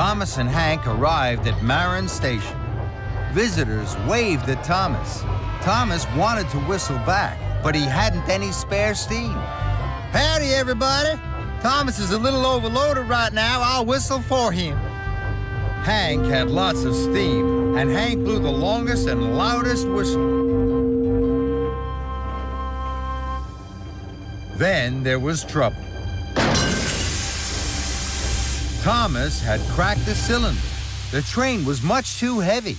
Thomas and Hank arrived at Maron Station. Visitors waved at Thomas. Thomas wanted to whistle back, but he hadn't any spare steam. Howdy, everybody. Thomas is a little overloaded right now. I'll whistle for him. Hank had lots of steam, and Hank blew the longest and loudest whistle. Then there was trouble. Thomas had cracked the cylinder. The train was much too heavy.